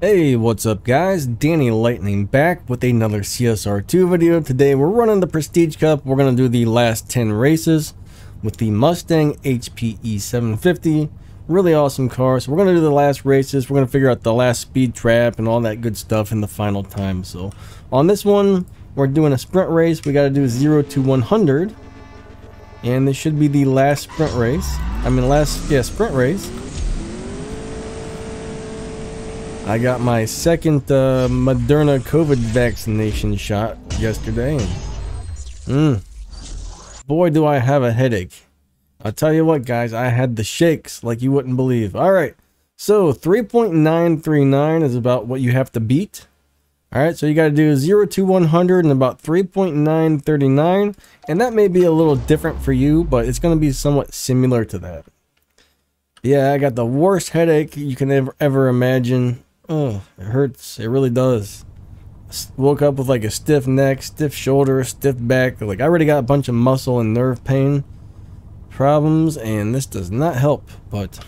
Hey, what's up guys? Danny Lightning back with another CSR2 video. Today we're running the Prestige Cup. We're going to do the last 10 races with the Mustang HPE 750. Really awesome car. So we're going to do the last races. We're going to figure out the last speed trap and all that good stuff in the final time. So on this one, we're doing a sprint race. We got to do 0 to 100. And this should be the last sprint race. I mean last, yeah, sprint race. I got my second uh, Moderna COVID vaccination shot yesterday. Mm. Boy, do I have a headache. I'll tell you what, guys, I had the shakes like you wouldn't believe. All right, so 3.939 is about what you have to beat. All right, so you got to do 0 to 100 in about 3.939. And that may be a little different for you, but it's going to be somewhat similar to that. Yeah, I got the worst headache you can ever, ever imagine. Oh, it hurts. It really does. Woke up with like a stiff neck, stiff shoulder, stiff back. Like I already got a bunch of muscle and nerve pain problems, and this does not help. But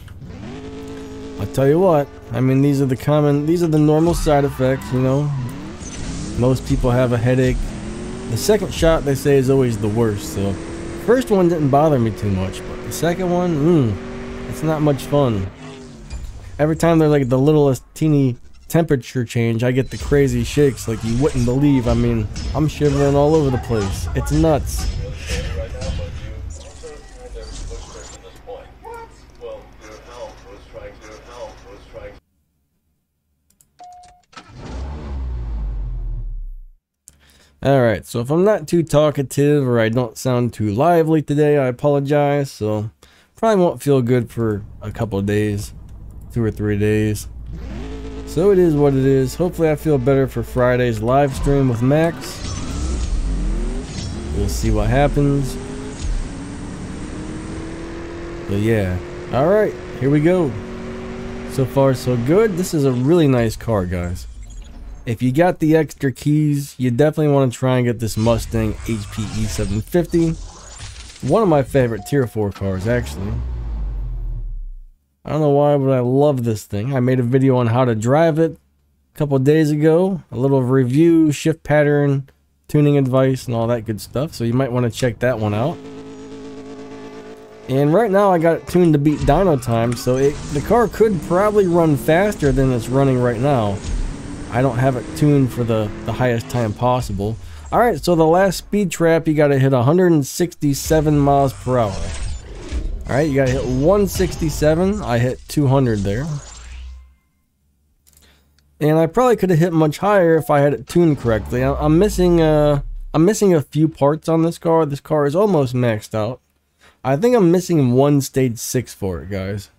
I'll tell you what. I mean, these are the common, these are the normal side effects. You know, most people have a headache. The second shot they say is always the worst. So, first one didn't bother me too much, but the second one, mmm, it's not much fun. Every time they're like the littlest teeny temperature change, I get the crazy shakes like you wouldn't believe. I mean, I'm shivering all over the place. It's nuts. Alright, so if I'm not too talkative or I don't sound too lively today, I apologize. So, probably won't feel good for a couple of days two or three days. So it is what it is. Hopefully I feel better for Friday's live stream with Max. We'll see what happens. But yeah. Alright, here we go. So far so good. This is a really nice car, guys. If you got the extra keys, you definitely want to try and get this Mustang HPE 750. One of my favorite Tier 4 cars, actually. I don't know why, but I love this thing. I made a video on how to drive it a couple days ago. A little review, shift pattern, tuning advice, and all that good stuff. So you might want to check that one out. And right now I got it tuned to beat dyno time, so it, the car could probably run faster than it's running right now. I don't have it tuned for the, the highest time possible. Alright, so the last speed trap, you got to hit 167 miles per hour. Alright, you gotta hit 167. I hit 200 there. And I probably could have hit much higher if I had it tuned correctly. I'm missing uh I'm missing a few parts on this car. This car is almost maxed out. I think I'm missing one stage 6 for it, guys.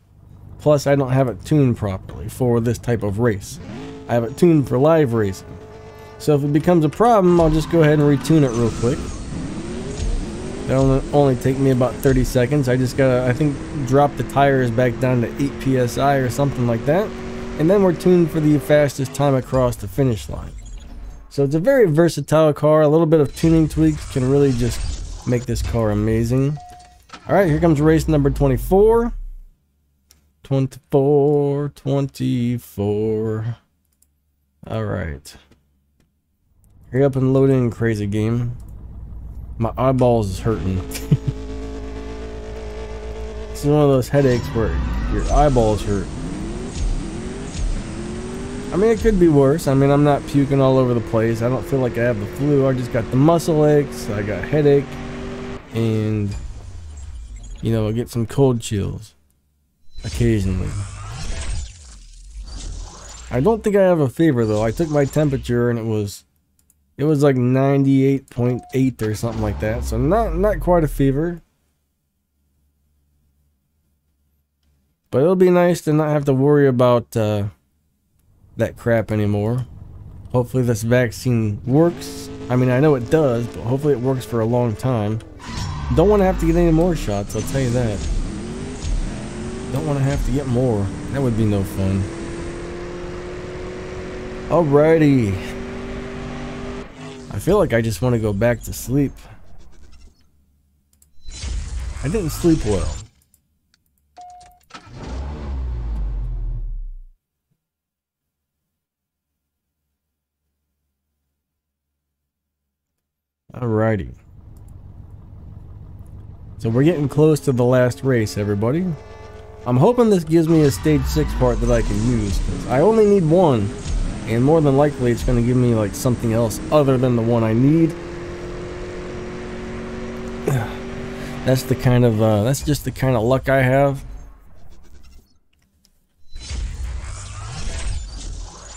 Plus, I don't have it tuned properly for this type of race. I have it tuned for live racing. So if it becomes a problem, I'll just go ahead and retune it real quick. It'll only take me about 30 seconds. I just gotta, I think, drop the tires back down to 8 psi or something like that. And then we're tuned for the fastest time across the finish line. So it's a very versatile car. A little bit of tuning tweaks can really just make this car amazing. Alright, here comes race number 24. 24, 24. Alright. Hurry up and load in, crazy game. My eyeballs is hurting. it's one of those headaches where your eyeballs hurt. I mean, it could be worse. I mean, I'm not puking all over the place. I don't feel like I have the flu. I just got the muscle aches. I got headache. And, you know, I get some cold chills. Occasionally. I don't think I have a fever, though. I took my temperature and it was it was like 98.8 or something like that. So not not quite a fever. But it'll be nice to not have to worry about uh, that crap anymore. Hopefully this vaccine works. I mean, I know it does, but hopefully it works for a long time. Don't want to have to get any more shots, I'll tell you that. Don't want to have to get more. That would be no fun. Alrighty. I feel like I just want to go back to sleep. I didn't sleep well. Alrighty. So we're getting close to the last race, everybody. I'm hoping this gives me a stage 6 part that I can use. I only need one and more than likely it's going to give me like something else other than the one I need. That's the kind of, uh, that's just the kind of luck I have.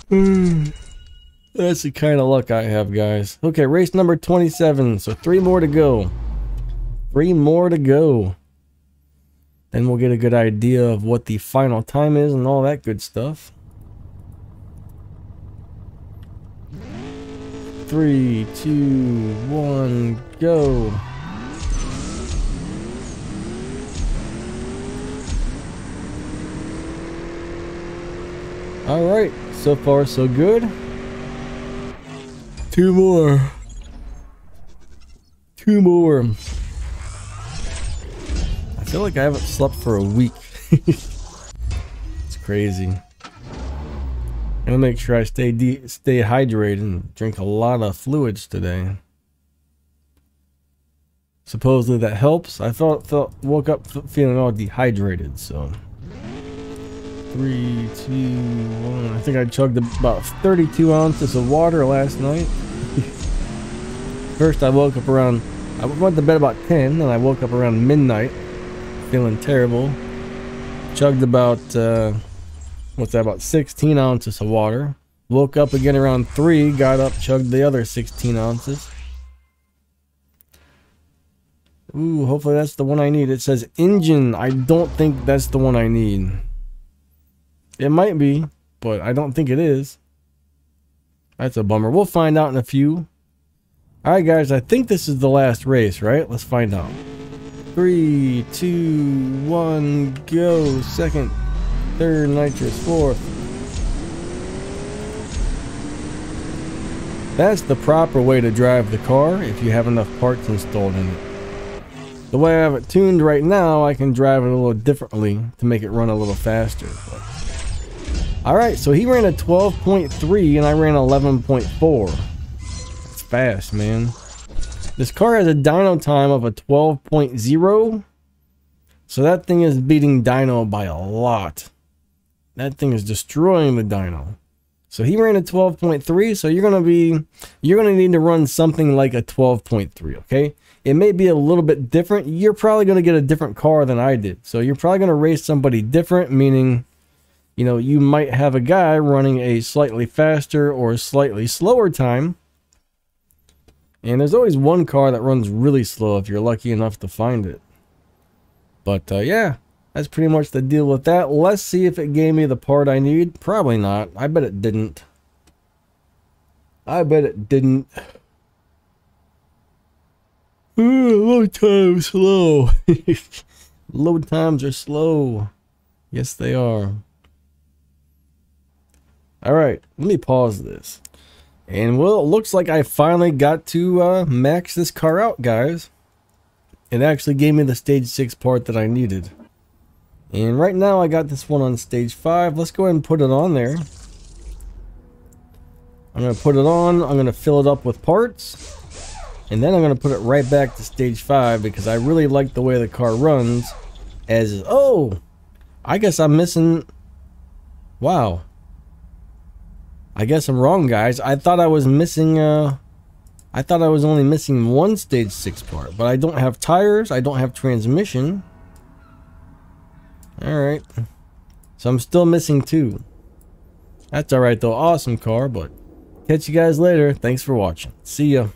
Hmm. That's the kind of luck I have, guys. Okay, race number 27. So three more to go. Three more to go. Then we'll get a good idea of what the final time is and all that good stuff. Three, two, one, go. Alright, so far so good. Two more. Two more. I feel like I haven't slept for a week. it's crazy. I'm gonna make sure I stay stay hydrated and drink a lot of fluids today. Supposedly that helps. I felt felt woke up feeling all dehydrated, so three, two, one. I think I chugged about 32 ounces of water last night. First, I woke up around, I went to bed about 10, and I woke up around midnight, feeling terrible. Chugged about, uh, what's that, about 16 ounces of water. Woke up again around 3, got up, chugged the other 16 ounces. Ooh, hopefully that's the one I need. It says engine. I don't think that's the one I need. It might be, but I don't think it is. That's a bummer. We'll find out in a few. Alright guys, I think this is the last race, right? Let's find out. Three, two, one, go. Second, third, nitrous, fourth. That's the proper way to drive the car if you have enough parts installed in it. The way I have it tuned right now, I can drive it a little differently to make it run a little faster. Alright, so he ran a 12.3 and I ran 11.4. It's fast, man. This car has a dyno time of a 12.0. So that thing is beating dyno by a lot. That thing is destroying the dyno. So he ran a 12.3, so you're going to be, you're going to need to run something like a 12.3, okay? It may be a little bit different. You're probably going to get a different car than I did. So you're probably going to race somebody different, meaning you know, you might have a guy running a slightly faster or slightly slower time. And there's always one car that runs really slow if you're lucky enough to find it. But uh, yeah, that's pretty much the deal with that. Let's see if it gave me the part I need. Probably not. I bet it didn't. I bet it didn't. load times slow. load times are slow. Yes, they are. All right, let me pause this. And well, it looks like I finally got to uh, max this car out, guys. It actually gave me the stage 6 part that I needed. And right now I got this one on stage 5. Let's go ahead and put it on there. I'm going to put it on. I'm going to fill it up with parts. And then I'm going to put it right back to stage 5 because I really like the way the car runs. As, oh, I guess I'm missing, wow. I guess I'm wrong, guys. I thought I was missing, uh... I thought I was only missing one stage 6 part, but I don't have tires, I don't have transmission. Alright. So I'm still missing two. That's alright though, awesome car, but catch you guys later. Thanks for watching. See ya.